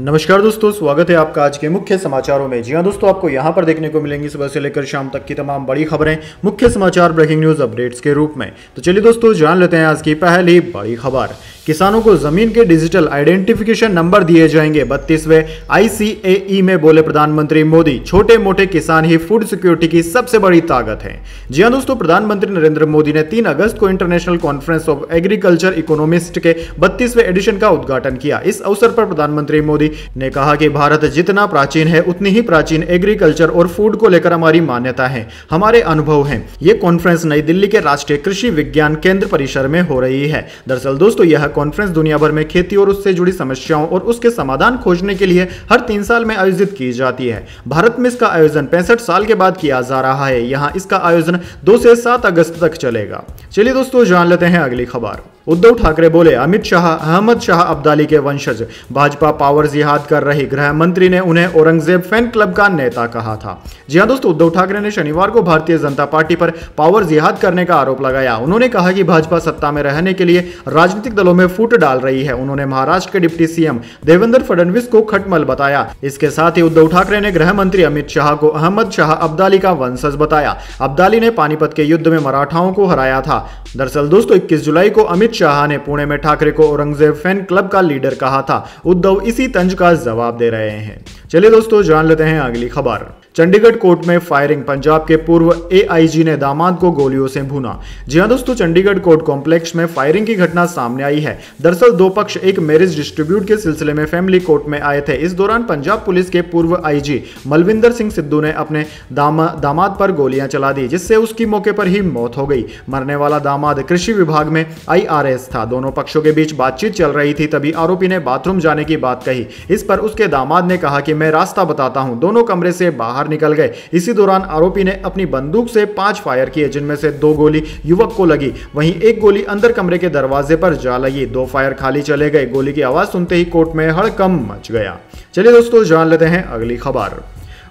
नमस्कार दोस्तों, स्वागत है आपका आज के मुख्य समाचारों में। जी हाँ दोस्तों, आपको यहाँ पर देखने को मिलेंगी सुबह से लेकर शाम तक की तमाम बड़ी खबरें, मुख्य समाचार, ब्रेकिंग न्यूज़ अपडेट्स के रूप में। तो चलिए दोस्तों, जान लेते हैं आज की पहली बड़ी खबर। किसानों को ज़मीन के डिजिटल आइडेंटिफिकेशन नंबर दिए जाएँगे। बत्तीसवें आईसीएई में बोले प्रधानमंत्री मोदी छोटे मोटे किसान ही फ़ूड सिक्योरिटी की सबसे बड़ी ताकत है। जी हाँ दोस्तों, प्रधानमंत्री नरेंद्र मोदी ने तीन अगस्त को international conference of agriculture economist के बत्तीसवें एडिशन का उद्घाटन किया। इस अवसर पर प्रधानमंत्री मोदी ने कहा कि भारत जितना प्राचीन है, उतनी ही प्राचीन एग्रीकल्चर और फ़ूड को लेकर हमारी मान्यता है, हमारे अनुभव है। ये कॉन्फ्रेंस नई दिल्ली के राष्ट्रीय कृषि विज्ञान केंद्र परिसर में हो रही है। दरअसल दोस्तों, यह कॉन्फ्रेंस दुनिया भर में खेती और उससे जुड़ी समस्याओं और उसके समाधान खोजने के लिए हर तीन साल में आयोजित की जाती है। भारत में इसका आयोजन पैंसठ साल के बाद किया जा रहा है। यहाँ इसका आयोजन दो से सात अगस्त तक चलेगा। चलिए दोस्तों, जान लेते हैं अगली खबर। उद्धव ठाकरे बोले, अमित शाह, अहमद शाह अब्दाली के वंशज। भाजपा पावर जिहाद कर रही गृह मंत्री ने उन्हें औरंगज़ेब फ़ैन क्लब का नेता कहा था। जी हाँ दोस्तों, उद्धव ठाकरे ने शनिवार को भारतीय जनता पार्टी पर पावर जिहाद करने का आरोप लगाया। उन्होंने कहा कि भाजपा सत्ता में रहने के लिए राजनीतिक दलों में फूट डाल रही है। उन्होंने महाराष्ट्र के डिप्टी सीएम देवेंद्र फडणवीस को खटमल बताया। इसके साथ ही उद्धव ठाकरे ने गृह मंत्री अमित शाह को अहमद शाह अब्दाली का वंशज बताया। अब्दाली ने पानीपत के युद्ध में मराठाओं को हराया था। दरअसल दोस्तों, इक्कीस जुलाई को अमित शाह ने पुणे में ठाकरे को औरंगज़ेब फ़ैन क्लब का लीडर कहा था। उद्धव इसी तंज का जवाब दे रहे हैं। चलिए दोस्तों, जान लेते हैं अगली खबर। चंडीगढ़ कोर्ट में फायरिंग पंजाब के पूर्व एआईजी ने दामाद को गोलियों से भूना। जी हाँ दोस्तों चंडीगढ़ कोर्ट कॉम्प्लेक्स में फायरिंग की घटना सामने आई है। दरअसल दो पक्ष एक मैरिज डिस्ट्रीब्यूट के सिलसिले में फैमिली कोर्ट में आए थे। इस दौरान पंजाब पुलिस के पूर्व आईजी मलविंदर सिंह सिद्धू ने अपने दामा, दामाद पर गोलियाँ चला दी जिससे उसकी मौके पर ही मौत हो गई। मरने वाला दामाद कृषि विभाग में आईआरएस था। दोनों पक्षों के बीच बातचीत चल रही थी तभी आरोपी ने बाथरूम जाने की बात कही। इस पर उसके दामाद ने कहा कि मैं रास्ता बताता हूँ। दोनों कमरे से बाहर निकल गए। इसी दौरान आरोपी ने अपनी बंदूक से पाँच फायर किए, जिनमें से दो गोली युवक को लगी। वहीं एक गोली अंदर कमरे के दरवाजे पर जा लगी। दो फायर खाली चले गए। गोली की आवाज़ सुनते ही कोर्ट में हड़कम मच गया। चलिए दोस्तों, जान लेते हैं अगली खबर।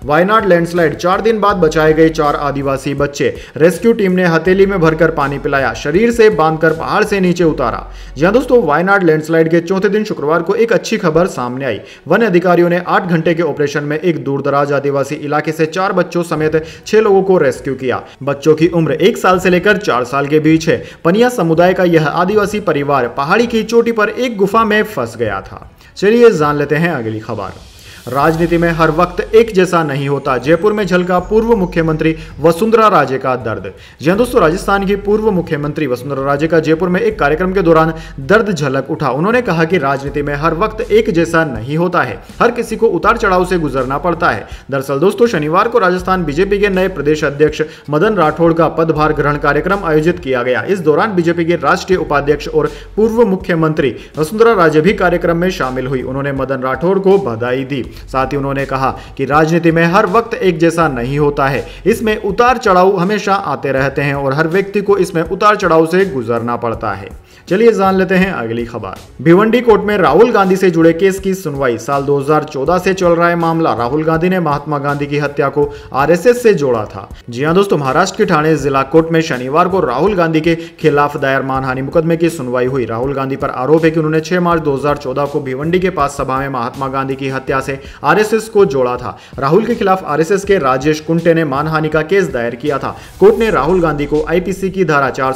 वायनाड लैंडस्लाइड, चार दिन बाद बचाए गए चार आदिवासी बच्चे। रेस्क्यू टीम ने हथेली में भरकर पानी पिलाया, शरीर से बांधकर पहाड़ से नीचे उतारा। जहाँ दोस्तों, वायनाड लैंडस्लाइड के चौथे दिन शुक्रवार को एक अच्छी खबर सामने आई। वन अधिकारियों ने आठ घंटे के ऑपरेशन में एक दूरदराज आदिवासी इलाके से चार बच्चों समेत छह लोगों को रेस्क्यू किया। बच्चों की उम्र एक साल से लेकर चार साल के बीच है। पनिया समुदाय का यह आदिवासी परिवार पहाड़ी की चोटी पर एक गुफा में फंस गया था। चलिए जान लेते हैं अगली खबर। राजनीति में हर वक्त एक जैसा नहीं होता। जयपुर में झलका पूर्व मुख्यमंत्री वसुंधरा राजे का दर्द। जी दोस्तों, राजस्थान की पूर्व मुख्यमंत्री वसुंधरा राजे का जयपुर में एक कार्यक्रम के दौरान दर्द झलक उठा। उन्होंने कहा कि राजनीति में हर वक्त एक जैसा नहीं होता है। हर किसी को उतार चढ़ाव से गुजरना पड़ता है। दरअसल दोस्तों, शनिवार को राजस्थान बीजेपी के नए प्रदेश अध्यक्ष मदन राठौड़ का पदभार ग्रहण कार्यक्रम आयोजित किया गया। इस दौरान बीजेपी के राष्ट्रीय उपाध्यक्ष और पूर्व मुख्यमंत्री वसुंधरा राजे भी कार्यक्रम में शामिल हुई। उन्होंने मदन राठौड़ को बधाई दी। साथ ही उन्होंने कहा कि राजनीति में हर वक्त एक जैसा नहीं होता है। इसमें उतार चढ़ाव हमेशा आते रहते हैं और हर व्यक्ति को इसमें उतार चढ़ाव से गुजरना पड़ता है। चलिए जान लेते हैं अगली खबर। भिवंडी कोर्ट में राहुल गांधी से जुड़े केस की सुनवाई। साल 2014 से चल रहा है मामला। राहुल गांधी ने महात्मा गांधी की हत्या को आरएसएस से जोड़ा था। जी हाँ दोस्तों, महाराष्ट्र के ठाणे जिला कोर्ट में शनिवार को राहुल गांधी के खिलाफ दायर मानहानि मुकदमे की सुनवाई हुई। राहुल गांधी पर आरोप है कि उन्होंने छह मार्च दो हज़ार चौदह को भिवंडी के पास सभा में महात्मा गांधी की हत्या से आरएसएस को जोड़ा था। राहुल के खिलाफ आरएसएस के राजेश कुंटे ने मानहानि का केस दायर किया था। कोर्ट ने राहुल गांधी को आईपीसी की धारा चार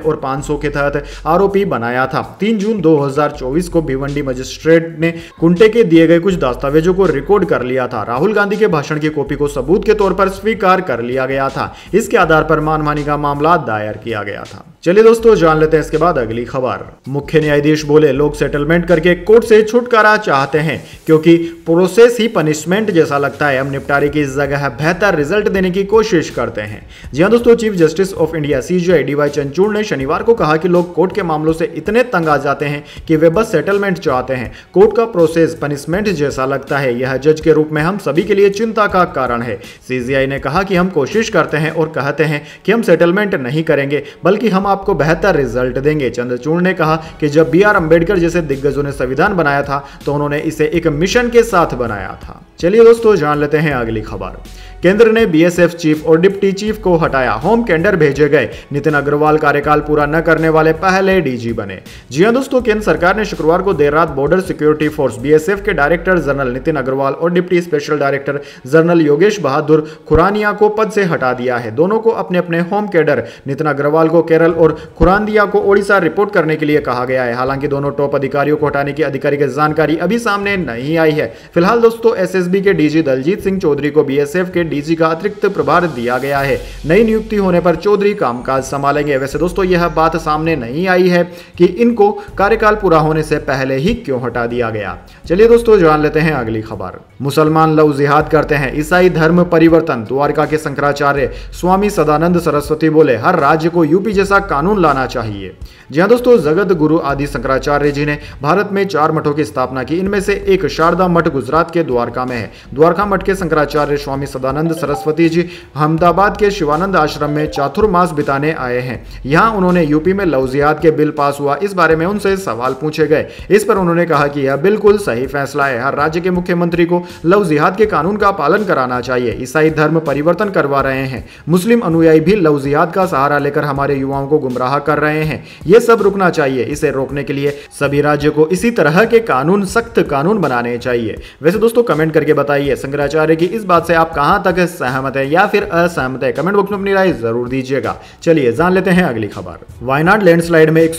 और पाँच के तहत आरोपी बनाया था। तीन जून 2024 को भिवंडी मजिस्ट्रेट ने कुंटे के दिए गए कुछ दस्तावेजों को रिकॉर्ड कर लिया था। राहुल गांधी के भाषण की कॉपी को सबूत के तौर पर स्वीकार कर लिया गया था। इसके आधार पर मानहानि का मामला दायर किया गया था। चलिए दोस्तों, जान लेते हैं इसके बाद अगली खबर। मुख्य न्यायाधीश बोले, लोग सेटलमेंट करके कोर्ट से छुटकारा चाहते हैं, क्योंकि प्रोसेस ही पनिशमेंट जैसा लगता है। हम निपटारे की जगह बेहतर रिज़ल्ट देने की कोशिश करते हैं। जी हाँ दोस्तों chief justice of India CJI DY Chandrachud ने शनिवार को कहा कि लोग कोर्ट के मामलों से इतने तंग आ जाते हैं कि वे बस सेटलमेंट चाहते हैं। कोर्ट का प्रोसेस पनिशमेंट जैसा लगता है। यह जज के रूप में हम सभी के लिए चिंता का कारण है। सीजीआई ने कहा कि हम कोशिश करते हैं और कहते हैं कि हम सेटलमेंट नहीं करेंगे, बल्कि हम आपको बेहतर रिज़ल्ट देंगे। चंद्रचूड़ ने कहा कि जब बी आर अंबेडकर जैसे दिग्गजों ने संविधान बनाया था तो उन्होंने इसे एक मिशन के साथ बनाया था। चलिए दोस्तों, जान लेते हैं अगली खबर। केंद्र ने बीएसएफ चीफ और डिप्टी चीफ को हटाया। होम कैंडर भेजे गए। नितिन अग्रवाल कार्यकाल पूरा न करने वाले पहले डीजी बने। जी हाँ दोस्तों, केंद्र सरकार ने शुक्रवार को देर रात बॉर्डर सिक्योरिटी फोर्स बीएसएफ के डायरेक्टर जनरल नितिन अग्रवाल और deputy special director general Yogesh Bahadur Khurania को पद से हटा दिया है। दोनों को अपने अपने होम कैडर नितिन अग्रवाल को केरल और खुरानदिया को ओडिशा रिपोर्ट करने के लिए कहा गया है। हालाँकि दोनों टॉप अधिकारियों को हटाने की आधिकारिक जानकारी अभी सामने नहीं आई है। फ़िलहाल दोस्तों एसएसबी के डीजी दलजीत सिंह चौधरी को बीएसएफ के डीजी का अतिरिक्त प्रभार दिया गया है। नई नियुक्ति होने पर चौधरी कामकाज संभालेंगे। वैसे दोस्तों, यह बात सामने नहीं आई है कि इनको कार्यकाल पूरा होने से पहले ही क्यों हटा दिया गया। चलिए दोस्तों, जान लेते हैं अगली खबर। मुसलमान लव जिहाद करते हैं। ईसाई धर्म परिवर्तन। द्वारका के शंकराचार्य स्वामी सदानंद सरस्वती बोले, हर राज्य को यूपी जैसा कानून लाना चाहिए। जी हाँ दोस्तों, जगत गुरु आदि शंकराचार्य जी ने भारत में चार मठों की स्थापना की। इनमें से एक शारदा मठ गुजरात के द्वारका में है। द्वारका मठ के शंकराचार्य स्वामी सदानंद सरस्वती जी अहमदाबाद के शिवानंद आश्रम में चातुर्मास बिताने आए हैं। यहाँ उन्होंने यूपी में लवजियात के बिल पास हुआ। इस बारे में उनसे सवाल पूछे गए। इस पर उन्होंने कहा कि यह बिल्कुल सही फैसला है। हर राज्य के मुख्यमंत्री को लव जिहाद के कानून का पालन कराना चाहिए। ईसाई धर्म परिवर्तन करवा रहे हैं। मुस्लिम अनुयायी भी लव जिहाद का सहारा लेकर हमारे युवाओं को गुमराह कर रहे हैं। ये सब रुकना चाहिए, इसे रोकने के लिए सभी राज्यों को इसी तरह के कानून, सख्त कानून बनाने चाहिए। वैसे दोस्तों, कमेंट करके बताइए शंकराचार्य की इस बात से आप कहाँ तक सहमत है या फिर असहमत है? कमेंट बॉक्स में अपनी राय ज़रूर दीजिएगा। चलिए, जान लेते हैं अगली खबर। वायनाड लैंडस्लाइड में एक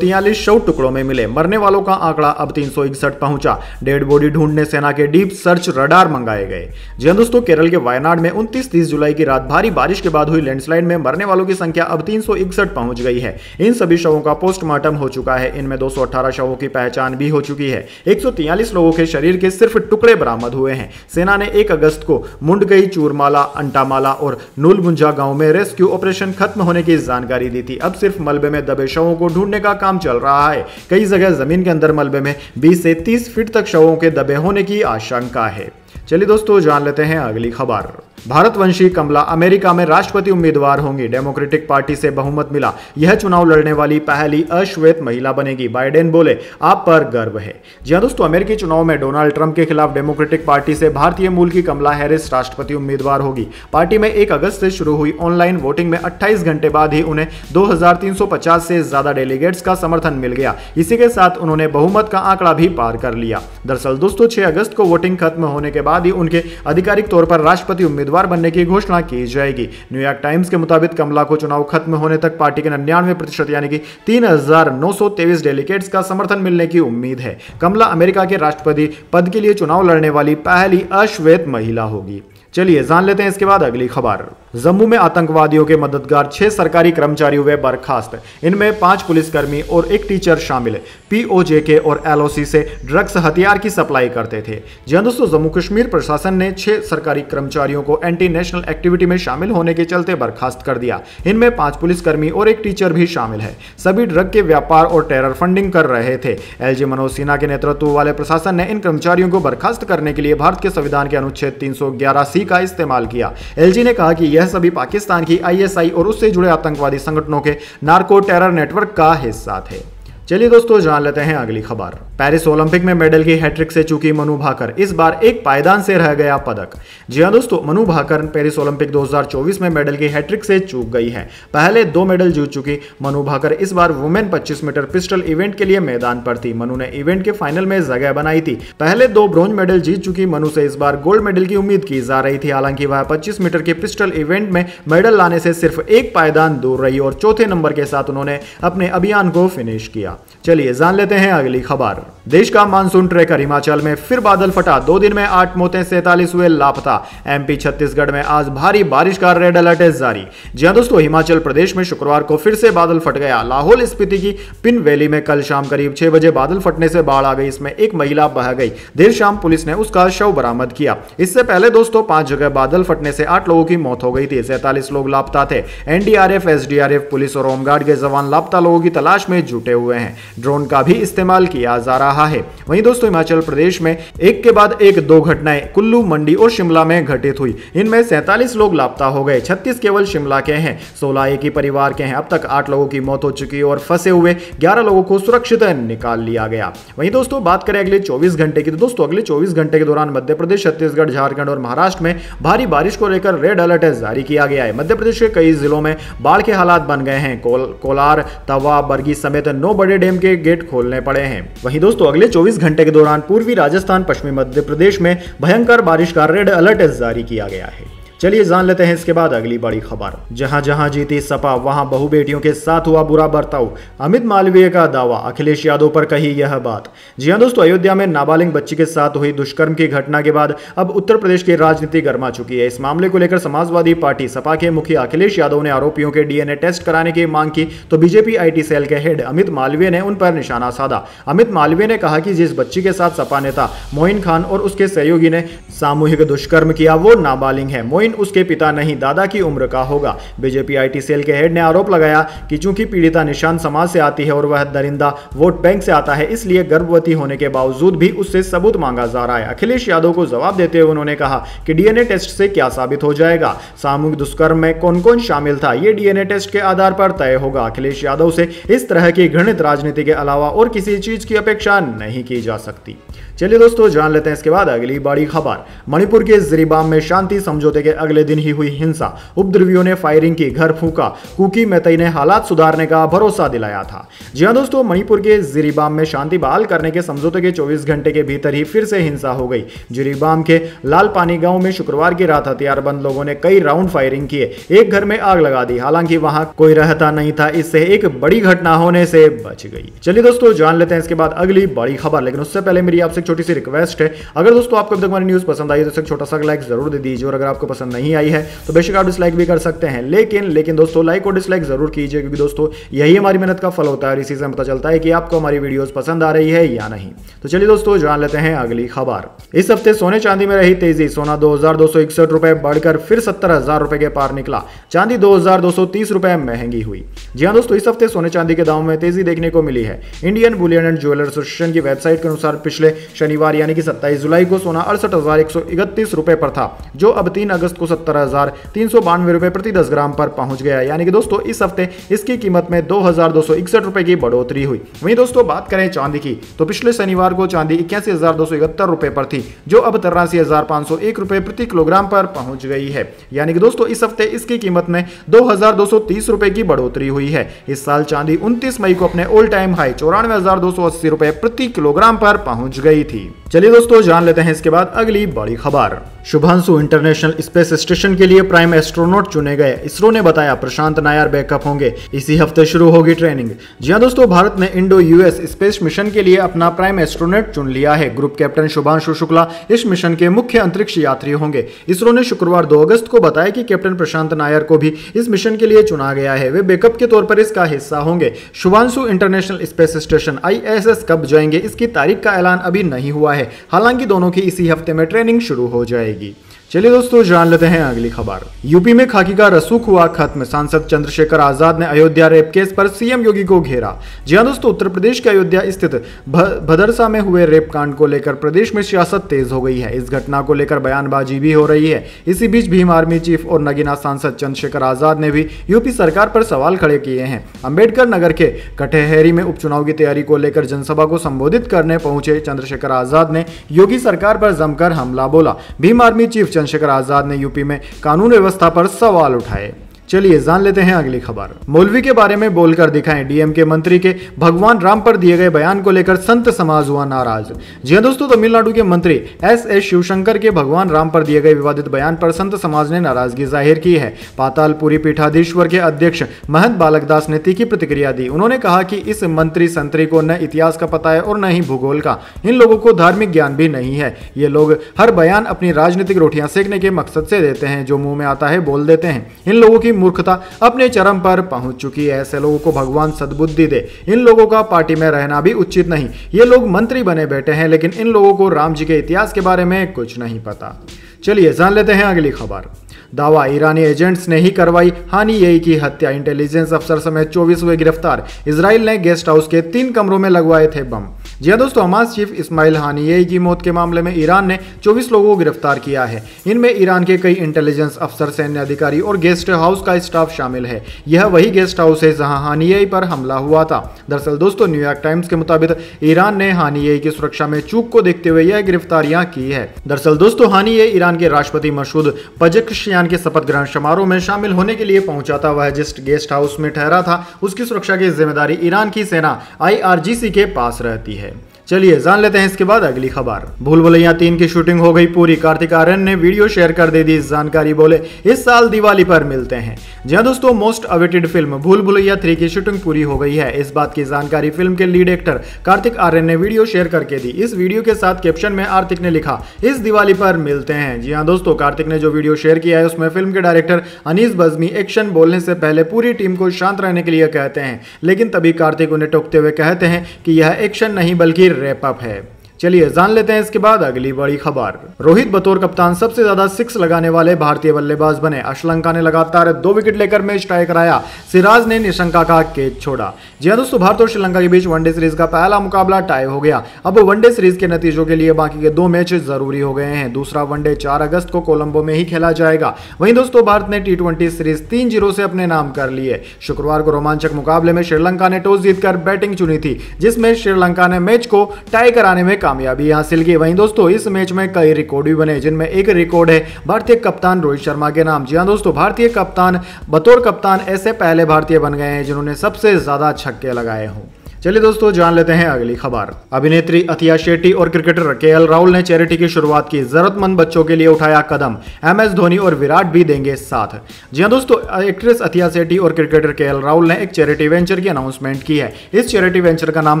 शव टुकड़ों में मिले। मरने वालों का आंकड़ा अब तीन सौ इकसठ पहुँचा। डेड बॉडी ढूँढने सेना के डीप सर्च रडार मंगाए गए। जी हाँ दोस्तों, केरल के वायनाड में उनतीस तीस जुलाई की रात भारी बारिश के बाद हुई लैंडस्लाइड में मरने वालों की संख्या अब तीन सौ इकसठ पहुँच गई है। इन सभी शवों का पोस्टमार्टम हो चुका है। इनमें 218 शवों की पहचान भी हो चुकी है। 143 लोगों के शरीर के सिर्फ़ टुकड़े बरामद हुए हैं। सेना ने 1 अगस्त को मुंडगई, चूरमाला, अंटामाला और नूलमुंजा गाँव में रेस्क्यू ऑपरेशन खत्म होने की जानकारी दी थी। अब सिर्फ़ मलबे में दबे शवों को ढूँढने का काम चल रहा है। कई जगह ज़मीन के अंदर मलबे में 20 से 30 फीट तक शवों के दबे होने की आशंका है। चलिए दोस्तों, जान लेते हैं अगली खबर। भारतवंशी कमला अमेरिका में राष्ट्रपति उम्मीदवार होंगी। डेमोक्रेटिक पार्टी से बहुमत मिला। यह चुनाव लड़ने वाली पहली अश्वेत महिला बनेगी। बाइडेन बोले, आप पर गर्व है। जी हाँ दोस्तों, अमेरिकी चुनाव में डोनाल्ड ट्रंप के खिलाफ डेमोक्रेटिक पार्टी से भारतीय मूल की कमला हैरिस राष्ट्रपति उम्मीदवार होगी। पार्टी में एक अगस्त से शुरू हुई ऑनलाइन वोटिंग में अट्ठाईस घंटे बाद ही उन्हें दो हज़ार तीन सौ पचास से ज़्यादा डेलीगेट्स का समर्थन मिल गया। इसी के साथ उन्होंने बहुमत का आंकड़ा भी पार कर लिया। दरअसल दोस्तों, छह अगस्त को वोटिंग खत्म होने के बाद ही उनके आधिकारिक तौर पर राष्ट्रपति उम्मीदवार उम्मीदवार बनने की घोषणा की जाएगी। न्यूयॉर्क टाइम्स के मुताबिक कमला को चुनाव खत्म होने तक पार्टी के निन्यानवे प्रतिशत यानी कि तीन हज़ार नौ सौ तेईस डेलीगेट्स का समर्थन मिलने की उम्मीद है। कमला अमेरिका के राष्ट्रपति पद के लिए चुनाव लड़ने वाली पहली अश्वेत महिला होगी। चलिए जान लेते हैं इसके बाद अगली खबर। जम्मू में आतंकवादियों के मददगार छह सरकारी कर्मचारी हुए बर्खास्त। इनमें पाँच पुलिसकर्मी और एक टीचर शामिल। है पीओजेके और एलओसी से ड्रग्स हथियार की सप्लाई करते थे। जी दोस्तों जम्मू कश्मीर प्रशासन ने छह सरकारी कर्मचारियों को एंटी नेशनल एक्टिविटी में शामिल होने के चलते बर्खास्त कर दिया। इनमें पाँच पुलिसकर्मी और एक टीचर भी शामिल है। सभी ड्रग के व्यापार और टेरर फंडिंग कर रहे थे। एलजी मनोज सिन्हा के नेतृत्व वाले प्रशासन ने इन कर्मचारियों को बर्खास्त करने के लिए भारत के संविधान के अनुच्छेद तीन सौ ग्यारह सी का इस्तेमाल किया। एलजी ने कहा कि यह सभी पाकिस्तान की आईएसआई और उससे जुड़े आतंकवादी संगठनों के नार्को टेरर नेटवर्क का हिस्सा थे। चलिए दोस्तों, जान लेते हैं अगली खबर। पेरिस ओलंपिक में मेडल की हैट्रिक से चुकी मनु भाकर। इस बार एक पायदान से रह गया पदक। जी हाँ दोस्तों, मनु भाकर पेरिस ओलंपिक 2024 में मेडल की हैट्रिक से चूक गई है। पहले दो मेडल जीत चुकी मनु भाकर। इस बार वुमेन 25 मीटर पिस्टल इवेंट के लिए मैदान पर थी। मनु ने इवेंट के फाइनल में जगह बनाई थी। पहले दो ब्रॉन्ज मेडल जीत चुकी मनु से इस बार गोल्ड मेडल की उम्मीद की जा रही थी। हालाँकि वह पच्चीस मीटर के पिस्टल इवेंट में मेडल लाने से सिर्फ़ एक पायदान दूर रही और चौथे नंबर के साथ उन्होंने अपने अभियान को फिनिश किया। चलिए जान लेते हैं अगली खबर। देश का मानसून ट्रेकर हिमाचल में फिर बादल फटा। दो दिन में आठ मौतें, सैतालीस हुए लापता। एमपी छत्तीसगढ़ में आज भारी बारिश का रेड अलर्ट है जारी। जी हाँ दोस्तों, हिमाचल प्रदेश में शुक्रवार को फिर से बादल फट गया। लाहौल स्पीति की पिन वैली में कल शाम करीब छह बजे बादल फटने से बाढ़ आ गई। इसमें एक महिला बह गई। देर शाम पुलिस ने उसका शव बरामद किया। इससे पहले दोस्तों, पाँच जगह बादल फटने से आठ लोगों की मौत हो गई थी। सैतालीस लोग लापता थे। एनडीआरएफ, एसडीआरएफ, पुलिस और होमगार्ड के जवान लापता लोगों की तलाश में जुटे हुए हैं। हैं। ड्रोन का भी इस्तेमाल किया जा रहा है। वहीं दोस्तों हिमाचल प्रदेश में एक के बाद एक दो घटनाएँ कुल्लू मंडी और शिमला में घटित हुई। इनमें सैंतालीस लोग लापता हो गए। छत्तीस केवल शिमला के हैं। सोलह एक ही परिवार के हैं। अब तक आठ लोगों की मौत हो चुकी और फंसे हुए ग्यारह लोगों को सुरक्षित निकाल लिया गया। वहीं दोस्तों बात करें अगले चौबीस घंटे की तो दोस्तों अगले चौबीस घंटे के दौरान मध्य प्रदेश छत्तीसगढ़ झारखंड और महाराष्ट्र में भारी बारिश को लेकर रेड अलर्ट जारी किया गया है। मध्य प्रदेश के कई जिलों में बाढ़ के हालात बन गए हैं। कोल, कोलार तवा बरगी समेत नौ बड़े डैम के गेट खोलने पड़े हैं। वहीं दोस्तों, अगले 24 घंटे के दौरान पूर्वी राजस्थान, पश्चिमी मध्य प्रदेश में भयंकर बारिश का रेड अलर्ट जारी किया गया है। चलिए जान लेते हैं इसके बाद अगली बड़ी खबर। जहाँ जहाँ जीती सपा, वहाँ बहु बेटियों के साथ हुआ बुरा बर्ताव। अमित मालवीय का दावा, अखिलेश यादव पर कही यह बात। जी हाँ दोस्तों, अयोध्या में नाबालिग बच्ची के साथ हुई दुष्कर्म की घटना के बाद अब उत्तर प्रदेश की राजनीति गर्मा चुकी है। इस मामले को लेकर समाजवादी पार्टी सपा के मुखिया अखिलेश यादव ने आरोपियों के डीएनए टेस्ट कराने की मांग की तो बीजेपी आईटी सेल के हेड अमित मालवीय ने उन पर निशाना साधा। अमित मालवीय ने कहा कि जिस बच्ची के साथ सपा नेता मोइन खान और उसके सहयोगी ने सामूहिक दुष्कर्म किया, वो नाबालिग है। मोइन उसके पिता नहीं, दादा की उम्र का होगा। बीजेपी आईटी सेल के हेड ने आरोप लगाया कि चूँकि पीड़िता निशान समाज से आती है और वह दरिंदा वोट बैंक से आता है, इसलिए गर्भवती होने के बावजूद भी उससे सबूत मांगा जा रहा है। अखिलेश यादव को जवाब देते हुए उन्होंने कहा कि डीएनए टेस्ट से क्या साबित हो जाएगा? सामूहिक दुष्कर्म में कौन कौन शामिल था? ये डीएनए टेस्ट के आधार पर तय होगा। अखिलेश यादव से इस तरह की घृणित राजनीति के अलावा और किसी चीज़ की अपेक्षा नहीं की जा सकती। चलिए दोस्तों, जान लेते हैं इसके बाद अगली बड़ी खबर। मणिपुर के जिरीबाम में शांति समझौते के अगले दिन ही हुई हिंसा। उपद्रवियों ने फायरिंग की, घर फूका। कुकी मेतई ने हालात सुधारने का भरोसा दिलाया था। जी हाँ दोस्तों, मणिपुर के जिरीबाम में शांति बहाल करने के समझौते के 24 घंटे के भीतर ही फिर से हिंसा हो गई। जिरीबाम के लाल पानी गाँव में शुक्रवार की रात हथियारबंद लोगों ने कई राउंड फायरिंग किए। एक घर में आग लगा दी। हालाँकि वहाँ कोई रहता नहीं था। इससे एक बड़ी घटना होने से बच गई। चलिए दोस्तों, जान लेते हैं इसके बाद अगली बड़ी खबर। लेकिन उससे पहले मेरी आपसे छोटी सी रिक्वेस्ट है। अगर दोस्तों आपको अब तक हमारी न्यूज़ पसंद आई तो छोटा सा लाइक ज़रूर दे दीजिए, और अगर आपको पसंद नहीं आई है तो बेशक आप डिसलाइक भी कर सकते हैं। लेकिन लेकिन दोस्तों लाइक और डिसलाइक ज़रूर कीजिए, क्योंकि दोस्तों, यही हमारी मेहनत का फल होता है इसी से पता चलता है कि आपको हमारी वीडियोस पसंद आ रही है या नहीं। तो चलिए दोस्तों, जान लेते हैं अगली खबर। इस हफ़्ते सोने चांदी में रही तेज़ी। सोना दो हज़ार दो सौ इकसठ रुपए बढ़कर फिर सत्तर रुपए के पार निकला। चांदी दो हज़ार दो सौ तीस रुपए महँगी हुई। जी हाँ दोस्तों, इस हफ़्ते सोने चांदी के दामों में तेज़ी देखने को मिली है। Indian bullion and jeweller association की वेबसाइट के अनुसार पिछले शनिवार यानी कि 27 जुलाई को सोना अड़सठ हज़ार एक सौ इकतीस पर था, जो अब 3 अगस्त को सत्तर हज़ार तीन सौ बानवे रुपए प्रति 10 ग्राम पर पहुँच गया। यानी कि दोस्तों, इस हफ़्ते इसकी कीमत में दो हज़ार दो सौ इकसठ रुपए की बढ़ोतरी हुई। वहीं दोस्तों, बात करें चांदी की तो पिछले शनिवार को चांदी इक्यासी हज़ार दो सौ इकहत्तर रुपए पर थी, जो अब तिरासी हज़ार पाँच सौ एक रुपए प्रति किलोग्राम पर पहुँच गई है। यानी कि दोस्तों, इस हफ़्ते इसकी कीमत में दो हज़ार दो सौ तीस रुपए की बढ़ोतरी हुई है। इस साल चांदी उनतीस मई को अपने ऑल टाइम हाई चौरानवे हज़ार दो सौ अस्सी रुपए प्रति किलोग्राम पर पहुँच गई थी। चलिए दोस्तों, जान लेते हैं इसके बाद अगली बड़ी खबर। शुभांशु इंटरनेशनल स्पेस स्टेशन के लिए प्राइम एस्ट्रोनॉट चुने गए। इसरो ने बताया, प्रशांत नायर बैकअप होंगे। इसी हफ़्ते शुरू होगी ट्रेनिंग। जी हाँ दोस्तों, भारत ने इंडो यूएस स्पेस मिशन के लिए अपना प्राइम एस्ट्रोनॉट चुन लिया है। ग्रुप कैप्टन शुभांशु शुक्ला इस मिशन के मुख्य अंतरिक्ष यात्री होंगे। इसरो ने शुक्रवार दो अगस्त को बताया कि कैप्टन प्रशांत नायर को भी इस मिशन के लिए चुना गया है। वे बैकअप के तौर पर इसका हिस्सा होंगे। Shubhanshu international space station ISS कब जाएँगे, इसकी तारीख का ऐलान अभी नहीं हुआ है। हालाँकि दोनों की इसी हफ़्ते में ट्रेनिंग शुरू हो जाएगी। चलिए दोस्तों, जान लेते हैं अगली खबर। यूपी में खाकी का रसूख हुआ खत्म। सांसद चंद्रशेखर आज़ाद ने अयोध्या रेप केस पर सीएम योगी को घेरा। जी हाँ दोस्तों, उत्तर प्रदेश के अयोध्या स्थित भदरसा में हुए रेप कांड को लेकर प्रदेश में सियासत तेज हो गई है। इस घटना को लेकर बयानबाजी भी हो रही है। इसी बीच भीम आर्मी चीफ और नगीना सांसद चंद्रशेखर आज़ाद ने भी यूपी सरकार पर सवाल खड़े किए हैं। अंबेडकर नगर के कटेहरी में उपचुनाव की तैयारी को लेकर जनसभा को संबोधित करने पहुँचे चंद्रशेखर आज़ाद ने। योगी सरकार पर जमकर हमला बोला। भीम आर्मी चीफ चंद्रशेखर आज़ाद ने यूपी में कानून व्यवस्था पर सवाल उठाए। चलिए जान लेते हैं अगली खबर। मौलवी के बारे में बोलकर दिखाएँ। डीएम के मंत्री के भगवान राम पर दिए गए बयान को लेकर संत समाज हुआ नाराज़। जी हाँ दोस्तों, तमिलनाडु के मंत्री एस एस शिवशंकर के भगवान राम पर दिए गए विवादित बयान पर संत समाज ने नाराज़गी ज़ाहिर की है। पातालपुरी पीठाधीश्वर के अध्यक्ष महंत बालकदास ने तीखी प्रतिक्रिया दी। उन्होंने कहा कि इस मंत्री संतरी को न इतिहास का पता है और न ही भूगोल का। इन लोगों को धार्मिक ज्ञान भी नहीं है। ये लोग हर बयान अपनी राजनीतिक रोटियाँ सेकने के मकसद से देते हैं, जो मुँह में आता है बोल देते हैं। इन लोगों की मूर्खता अपने चरम पर पहुँच चुकी है। ऐसे लोगों को भगवान सद्बुद्धि दे। इन लोगों का पार्टी में रहना भी उचित नहीं। ये लोग मंत्री बने बैठे हैं, लेकिन इन लोगों को राम जी के इतिहास के बारे में कुछ नहीं पता। चलिए, जान लेते हैं अगली खबर। दावा, ईरानी एजेंट्स ने ही करवाई हानि, यही की हत्या। इंटेलिजेंस अफसर समेत चौबीस हुए गिरफ़्तार। इसराइल ने गेस्ट हाउस के तीन कमरों में लगवाए थे बम। जी हाँ दोस्तों, हमास चीफ इस्माइल हानिये की मौत के मामले में ईरान ने 24 लोगों को गिरफ़्तार किया है। इनमें ईरान के कई इंटेलिजेंस अफसर सैन्य अधिकारी और गेस्ट हाउस का स्टाफ शामिल है। यह वही गेस्ट हाउस है जहाँ हानिये पर हमला हुआ था। दरअसल दोस्तों न्यूयॉर्क टाइम्स के मुताबिक ईरान ने हानिये की सुरक्षा में चूक को देखते हुए यह गिरफ्तारियाँ की है। दरअसल दोस्तों, हानिये ईरान के राष्ट्रपति मसूद पजकशियान के शपथ ग्रहण समारोह में शामिल होने के लिए पहुँचा था। वह जिस गेस्ट हाउस में ठहरा था, उसकी सुरक्षा की ज़िम्मेदारी ईरान की सेना आईआरजीसी के पास रहती है। चलिए, जान लेते हैं इसके बाद अगली खबर। भूल भुलैया तीन की शूटिंग हो गई पूरी। कार्तिक आर्यन ने वीडियो शेयर कर दे दी, इस जानकारी बोले, इस साल दिवाली पर मिलते हैं। जी हाँ दोस्तों, मोस्ट अवेटेड फ़िल्म भूल भुलैया थ्री की शूटिंग पूरी हो गई है। इस बात की जानकारी फ़िल्म के लीड एक्टर कार्तिक आर्यन ने वीडियो शेयर करके दी। इस वीडियो के साथ कैप्शन में आर्थिक ने लिखा, इस दिवाली पर मिलते हैं। जी हाँ दोस्तों, कार्तिक ने जो वीडियो शेयर किया है, उसमें फ़िल्म के डायरेक्टर अनीस बजमी एक्शन बोलने से पहले पूरी टीम को शांत रहने के लिए कहते हैं। लेकिन तभी कार्तिक उन्हें टोकते हुए कहते हैं कि यह एक्शन नहीं, बल्कि रैप अप है। चलिए जान लेते हैं इसके बाद अगली बड़ी खबर। रोहित बतौर कप्तान सबसे ज़्यादा सिक्स लगाने वाले भारतीय बल्लेबाज बने। अश्लंका ने लगातार दो विकेट लेकर मैच टाई कराया। सिराज ने निशंका का केच छोड़ा। जी हाँ दोस्तों, भारत और श्रीलंका के बीच वनडे सीरीज़ का पहला मुकाबला टाई हो गया। अब वनडे सीरीज़ के नतीजों के लिए बाकी के दो मैच ज़रूरी हो गए हैं। दूसरा वनडे चार अगस्त को कोलंबो में ही खेला जाएगा। वहीं दोस्तों, भारत ने टी सीरीज़ तीन ज़ीरो से अपने नाम कर लिए। शुक्रवार को रोमांचक मुकाबले में श्रीलंका ने टॉस जीतकर बैटिंग चुनी थी, जिसमें श्रीलंका ने मैच को टाई कराने में कामयाबी हासिल की। वहीं दोस्तों, इस मैच में कई रिकॉर्ड भी बने, जिनमें एक रिकॉर्ड है भारतीय कप्तान रोहित शर्मा के नाम। जी हाँ दोस्तों, भारतीय कप्तान, बतौर कप्तान ऐसे पहले भारतीय बन गए हैं जिन्होंने सबसे ज़्यादा छक्के लगाए हों। चलिए दोस्तों, जान लेते हैं अगली खबर। अभिनेत्री अतिया शेट्टी और क्रिकेटर के राहुल ने चैरिटी की शुरुआत की। जरूरतमंद बच्चों के लिए उठाया कदम। एम एस धोनी और विराट भी देंगे साथ। जी हाँ दोस्तों, एक्ट्रेस अतिया शेट्टी और क्रिकेटर के राहुल ने एक चैरिटी वेंचर की अनाउंसमेंट की है। इस चैरिटी वेंचर का नाम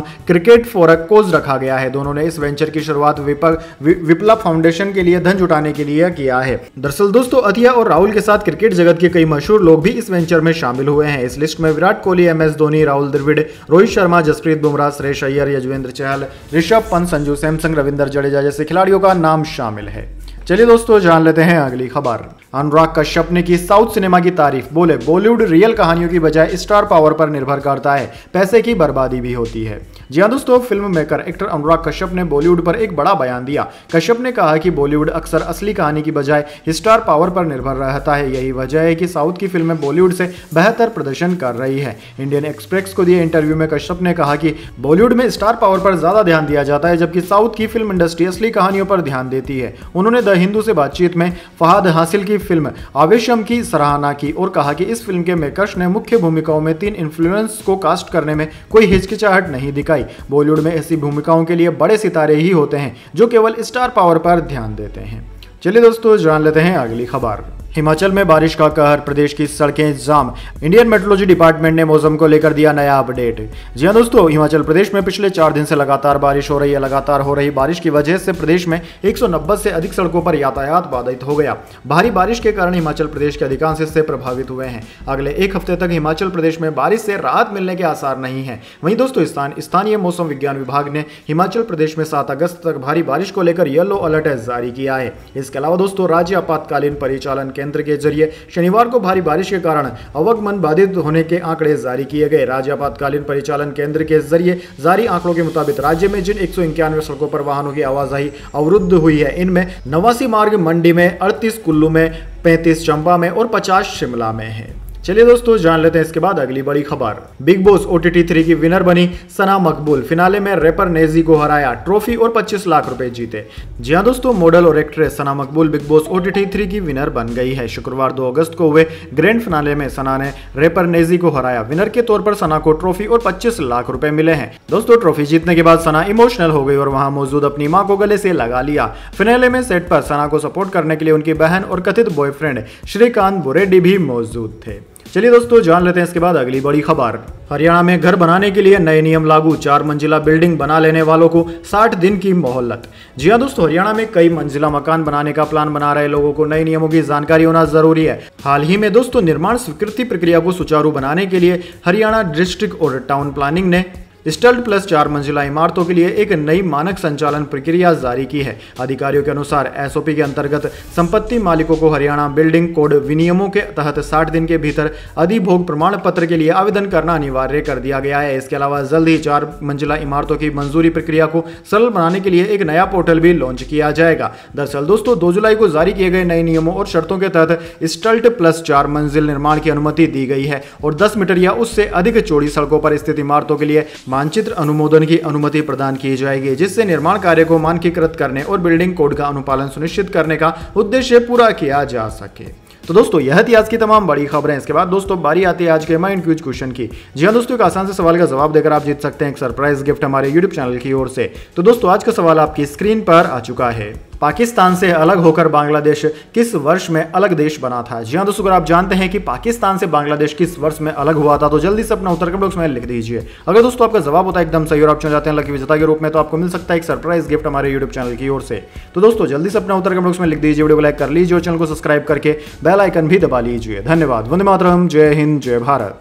क्रिकेट फॉर कोज रखा गया है। दोनों ने इस वेंचर की शुरुआत विप्ला फाउंडेशन के लिए धन जुटाने के लिए किया है। दरअसल दोस्तों अतिया और राहुल के साथ क्रिकेट जगत के कई मशहूर लोग भी इस वेंचर में शामिल हुए हैं। इस लिस्ट में विराट कोहली एम एस धोनी, राहुल द्रविड़, रोहित शर्मा जसप्रीत बुमराह, सुरेश अय्यर, यजवेंद्र चहल, ऋषभ पंत, संजू सैमसंग, रविंदर जडेजा जैसे खिलाड़ियों का नाम शामिल है। चलिए दोस्तों, जान लेते हैं अगली खबर। अनुराग कश्यप ने की साउथ सिनेमा की तारीफ़। बोले, बॉलीवुड रियल कहानियों की बजाय स्टार पावर पर निर्भर करता है। पैसे की बर्बादी भी होती है। जी हाँ दोस्तों film maker actor Anurag Kashyap ने बॉलीवुड पर एक बड़ा बयान दिया। कश्यप ने कहा कि बॉलीवुड अक्सर असली कहानी की बजाय स्टार पावर पर निर्भर रहता है। यही वजह है कि साउथ की फ़िल्में बॉलीवुड से बेहतर प्रदर्शन कर रही है। इंडियन एक्सप्रेस को दिए इंटरव्यू में कश्यप ने कहा कि बॉलीवुड में स्टार पावर पर ज़्यादा ध्यान दिया जाता है, जबकि साउथ की फ़िल्म इंडस्ट्री असली कहानियों पर ध्यान देती है। उन्होंने द हिंदू से बातचीत में फहाद हासिल की फ़िल्म आवेशम की सराहना की और कहा कि इस फ़िल्म के मेकर्स ने मुख्य भूमिकाओं में तीन इन्फ्लुएंस को कास्ट करने में कोई हिचकिचाहट नहीं दिखाई। बॉलीवुड में ऐसी भूमिकाओं के लिए बड़े सितारे ही होते हैं, जो केवल स्टार पावर पर ध्यान देते हैं। चलिए दोस्तों, जान लेते हैं अगली खबर। हिमाचल में बारिश का कहर, प्रदेश की सड़कें जाम। इंडियन मेट्रोलॉजी डिपार्टमेंट ने मौसम को लेकर दिया नया अपडेट। जी हाँ दोस्तों, हिमाचल प्रदेश में पिछले चार दिन से लगातार बारिश हो रही है। लगातार हो रही बारिश की वजह से प्रदेश में 190 से अधिक सड़कों पर यातायात बाधित हो गया। भारी बारिश के कारण हिमाचल प्रदेश के अधिकांश हिस्से प्रभावित हुए हैं। अगले एक हफ़्ते तक हिमाचल प्रदेश में बारिश से राहत मिलने के आसार नहीं है। वहीं दोस्तों स्थानीय मौसम विज्ञान विभाग ने हिमाचल प्रदेश में सात अगस्त तक भारी बारिश को लेकर येलो अलर्ट जारी किया है। इसके अलावा दोस्तों, राज्य आपातकालीन परिचालन केंद्र के ज़रिए शनिवार को भारी बारिश के कारण अवगमन बाधित होने के आंकड़े जारी किए गए। राज्य आपातकालीन परिचालन केंद्र के ज़रिए जारी आंकड़ों के मुताबिक राज्य में जिन एक सौ इक्यानवे सड़कों पर वाहनों की आवाजाही अवरुद्ध हुई है, इनमें नवासी मार्ग मंडी में, अड़तीस कुल्लू में, पैंतीस चंबा में और पचास शिमला में है। चलिए दोस्तों, जान लेते हैं इसके बाद अगली बड़ी खबर। बिग बॉस ओटीटी थ्री की विनर बनी सना मकबूल। फिनाले में रेपर नेजी को हराया ट्रॉफी और 25 लाख रुपए जीते। जी हाँ दोस्तों मॉडल और actress Sana Maqbool Bigg Boss OTT three की विनर बन गई है। शुक्रवार दो अगस्त को हुए ग्रैंड फिनाले में सना ने रेपर नेजी को हराया। विनर के तौर पर सना को ट्रॉफी और पच्चीस लाख रुपए मिले हैं। दोस्तों ट्रॉफी जीतने के बाद सना इमोशनल हो गई और वहाँ मौजूद अपनी माँ को गले से लगा लिया। फिनाले में सेट पर सना को सपोर्ट करने के लिए उनकी बहन और कथित बॉयफ्रेंड श्रीकांत बुरेड्डी भी मौजूद थे। चलिए दोस्तों, जान लेते हैं इसके बाद अगली बड़ी खबर। हरियाणा में घर बनाने के लिए नए नियम लागू, चार मंजिला बिल्डिंग बना लेने वालों को 60 दिन की मोहल्लत जी हाँ दोस्तों, हरियाणा में कई मंजिला मकान बनाने का प्लान बना रहे लोगों को नए नियमों की जानकारी होना ज़रूरी है। हाल ही में दोस्तों, निर्माण स्वीकृति प्रक्रिया को सुचारू बनाने के लिए हरियाणा डिस्ट्रिक्ट और टाउन प्लानिंग ने स्टल्ट प्लस चार मंजिला इमारतों के लिए एक नई मानक संचालन प्रक्रिया जारी की है। अधिकारियों के अनुसार एसओपी के अंतर्गत संपत्ति मालिकों को हरियाणा बिल्डिंग कोड विनियमों के तहत 60 दिन के भीतर अधिभोग प्रमाण पत्र के लिए आवेदन करना अनिवार्य कर दिया गया है। इसके अलावा जल्द ही चार मंजिला इमारतों की मंजूरी प्रक्रिया को सरल बनाने के लिए एक नया पोर्टल भी लॉन्च किया जाएगा। दरअसल दोस्तों, दो जुलाई को जारी किए गए नए नियमों और शर्तों के तहत स्टल्ट प्लस चार मंजिल निर्माण की अनुमति दी गई है और दस मीटर या उससे अधिक चौड़ी सड़कों पर स्थित इमारतों के लिए मानचित्र अनुमोदन की अनुमति प्रदान की जाएगी, जिससे निर्माण कार्य को मानकीकृत करने और बिल्डिंग कोड का अनुपालन सुनिश्चित करने का उद्देश्य पूरा किया जा सके। तो दोस्तों, यह थी आज की तमाम बड़ी खबरें। इसके बाद दोस्तों, बारी आती है आज के माइंड क्यूज क्वेश्चन की। जी हाँ दोस्तों, एक आसान से सवाल का जवाब देकर आप जीत सकते हैं एक सरप्राइज़ गिफ्ट हमारे यूट्यूब चैनल की ओर से। तो दोस्तों, आज का सवाल आपकी स्क्रीन पर आ चुका है। पाकिस्तान से अलग होकर बांग्लादेश किस वर्ष में अलग देश बना था? जी हाँ दोस्तों, अगर आप जानते हैं कि पाकिस्तान से बांग्लादेश किस वर्ष में अलग हुआ था तो जल्दी से अपना उत्तर बॉक्स में लिख दीजिए। अगर दोस्तों आपका जवाब होता है एकदम सही और आप चुन जाते हैं लकी विजेता के रूप में तो आपको मिल सकता है एक सरप्राइज़ गिफ्ट हमारे यूट्यूब चैनल की ओर से। तो दोस्तों, जल्दी से अपना उत्तर बॉक्स में लिख दीजिए, वीडियो लाइक कर लीजिए और चैनल को सब्सक्राइब करके बेल आइकन भी दबा लीजिए। धन्यवाद। वंदे मातरम। जय हिंद, जय भारत।